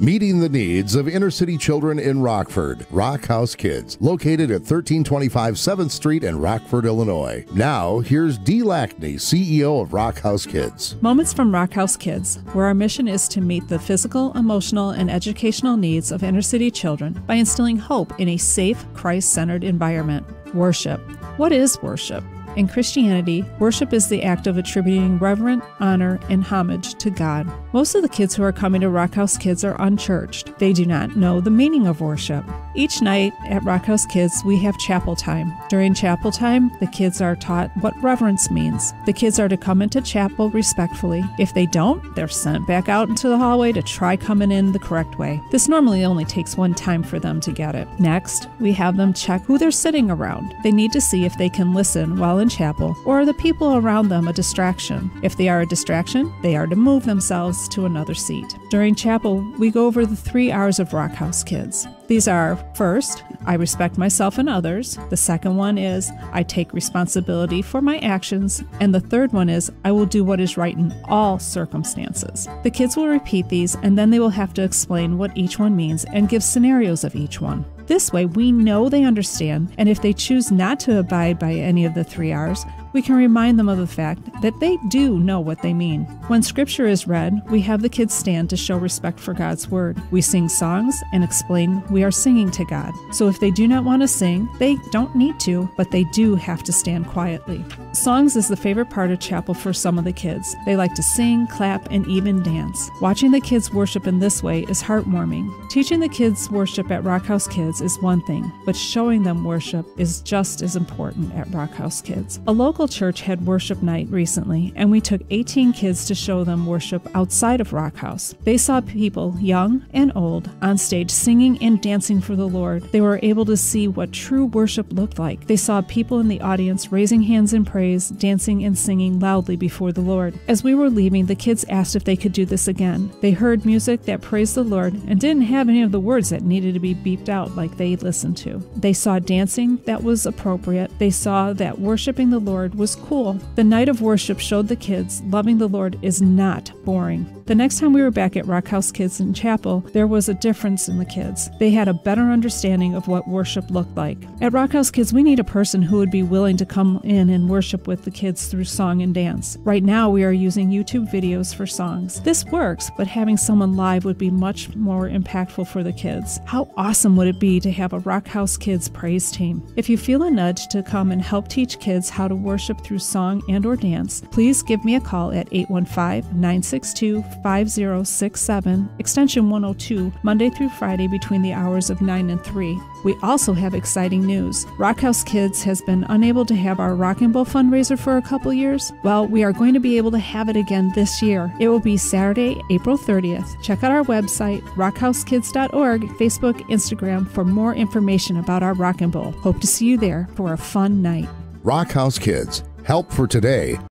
meeting the needs of inner city children in Rockford. Rock House Kids, located at 1325 7th Street in Rockford, Illinois. Now, here's Dee Lackney, CEO of Rock House Kids. Moments from Rock House Kids, where our mission is to meet the physical, emotional, and educational needs of inner city children by instilling hope in a safe, Christ centered environment. Worship. What is worship? In Christianity, worship is the act of attributing reverent honor and homage to God. Most of the kids who are coming to Rock House Kids are unchurched. They do not know the meaning of worship. Each night at Rock House Kids, we have chapel time. During chapel time, the kids are taught what reverence means. The kids are to come into chapel respectfully. If they don't, they're sent back out into the hallway to try coming in the correct way. This normally only takes one time for them to get it. Next, we have them check who they're sitting around. They need to see if they can listen while in chapel, or are the people around them a distraction? If they are a distraction, they are to move themselves to another seat. During chapel, we go over the three R's of Rock House Kids. These are first, I respect myself and others. The second one is, I take responsibility for my actions. And the third one is, I will do what is right in all circumstances. The kids will repeat these and then they will have to explain what each one means and give scenarios of each one. This way, we know they understand, and if they choose not to abide by any of the three R's, we can remind them of the fact that they do know what they mean. When scripture is read, we have the kids stand to show respect for God's word. We sing songs and explain we are singing to God. So if they do not want to sing, they don't need to, but they do have to stand quietly. Songs is the favorite part of chapel for some of the kids. They like to sing, clap, and even dance. Watching the kids worship in this way is heartwarming. Teaching the kids worship at Rock House Kids is one thing, but showing them worship is just as important at Rock House Kids. A local church had worship night recently, and we took 18 kids to show them worship outside of Rock House. They saw people, young and old, on stage singing and dancing for the Lord. They were able to see what true worship looked like. They saw people in the audience raising hands in praise, dancing and singing loudly before the Lord. As we were leaving, the kids asked if they could do this again. They heard music that praised the Lord and didn't have any of the words that needed to be beeped out like they listened to. They saw dancing that was appropriate. They saw that worshiping the Lord was cool. The night of worship showed the kids loving the Lord is not boring. The next time we were back at Rock House Kids in chapel, there was a difference in the kids. They had a better understanding of what worship looked like. At Rock House Kids, we need a person who would be willing to come in and worship with the kids through song and dance. Right now, we are using YouTube videos for songs. This works, but having someone live would be much more impactful for the kids. How awesome would it be to have a Rock House Kids praise team? If you feel a nudge to come and help teach kids how to worship through song and or dance, please give me a call at 815-962 5067, extension 102, Monday through Friday between the hours of 9 and 3. We also have exciting news. Rockhouse Kids has been unable to have our Rockin' Bowl fundraiser for a couple years. Well, we are going to be able to have it again this year. It will be Saturday, April 30th. Check out our website, rockhousekids.org, Facebook, Instagram for more information about our Rockin' Bowl. Hope to see you there for a fun night. Rock House Kids, help for today